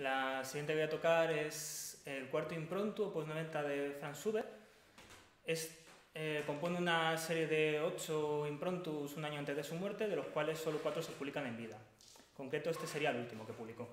La siguiente que voy a tocar es el cuarto impronto, opus 90 de Franz Schubert. Es, eh, compone una serie de ocho improntus un año antes de su muerte, de los cuales solo cuatro se publican en vida. En concreto, este sería el último que publicó.